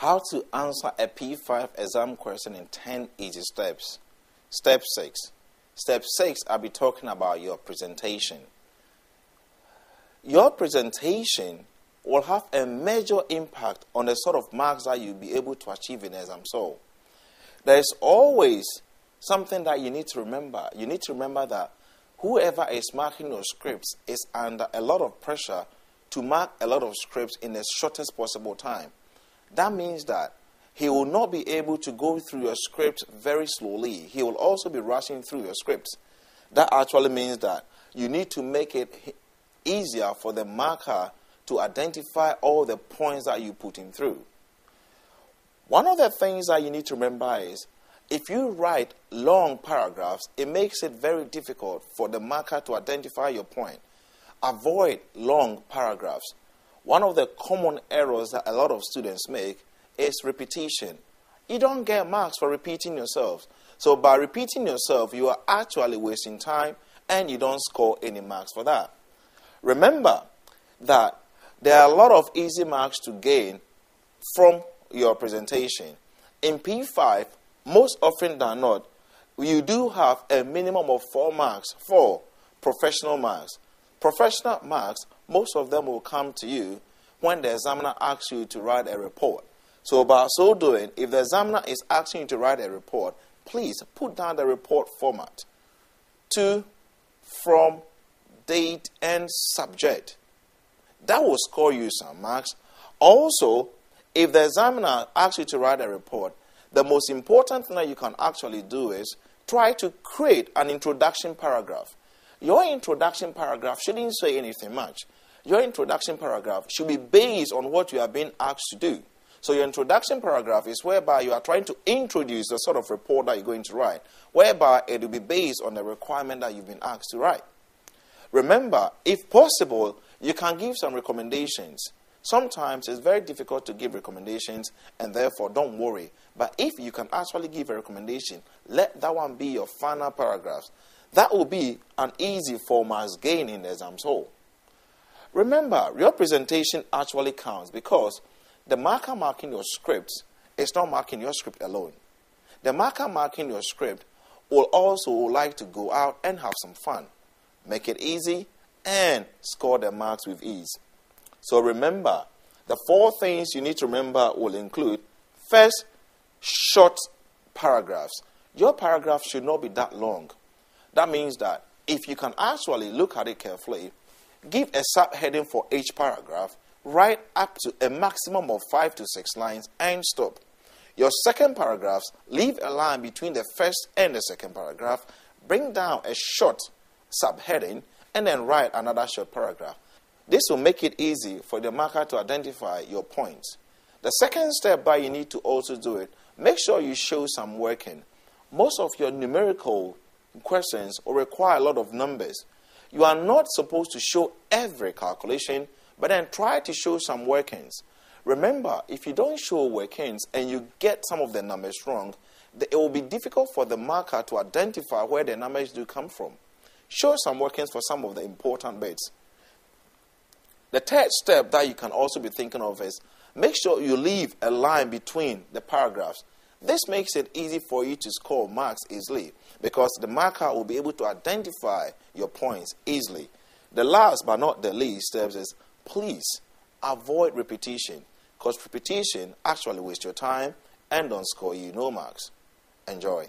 how to answer a P5 exam question in 10 easy steps. Step 6. Step 6, I'll be talking about your presentation. Your presentation will have a major impact on the sort of marks that you'll be able to achieve in exam. So, there is always something that you need to remember. You need to remember that whoever is marking your scripts is under a lot of pressure to mark a lot of scripts in the shortest possible time. That means that he will not be able to go through your script very slowly. He will also be rushing through your scripts. That actually means that you need to make it easier for the marker to identify all the points that you put him through. One of the things that you need to remember is if you write long paragraphs, it makes it very difficult for the marker to identify your point. Avoid long paragraphs. One of the common errors that a lot of students make is repetition. You don't get marks for repeating yourself. So, by repeating yourself, you are actually wasting time and you don't score any marks for that. Remember that there are a lot of easy marks to gain from your presentation. In P5, most often than not, you do have a minimum of four marks for professional marks. Professional marks, most of them will come to you when the examiner asks you to write a report. So, by so doing, if the examiner is asking you to write a report, please put down the report format. To, from, date, and subject. That will score you some marks. Also, if the examiner asks you to write a report, the most important thing that you can actually do is try to create an introduction paragraph. Your introduction paragraph shouldn't say anything much. Your introduction paragraph should be based on what you are being asked to do. So, your introduction paragraph is whereby you are trying to introduce the sort of report that you're going to write, whereby it will be based on the requirement that you've been asked to write. Remember, if possible, you can give some recommendations. Sometimes it's very difficult to give recommendations, and therefore, don't worry. But if you can actually give a recommendation, let that one be your final paragraph. That will be an easy format gain in the exam hall. Remember, your presentation actually counts because the marker marking your script is not marking your script alone. The marker marking your script will also like to go out and have some fun, make it easy, and score the marks with ease. So remember, the four things you need to remember will include first, short paragraphs. Your paragraph should not be that long. That means that if you can actually look at it carefully, give a subheading for each paragraph, write up to a maximum of five to six lines, and stop. Your second paragraph, leave a line between the first and the second paragraph, bring down a short subheading, and then write another short paragraph. This will make it easy for the marker to identify your points. The second step by you need to also do it, make sure you show some working. Most of your numerical questions or require a lot of numbers. You are not supposed to show every calculation, but then try to show some workings. Remember, if you don't show workings and you get some of the numbers wrong, it will be difficult for the marker to identify where the numbers do come from. Show some workings for some of the important bits. The third step that you can also be thinking of is make sure you leave a line between the paragraphs. This makes it easy for you to score marks easily because the marker will be able to identify your points easily. The last but not the least steps is please avoid repetition because repetition actually wastes your time and don't score you no marks. Enjoy.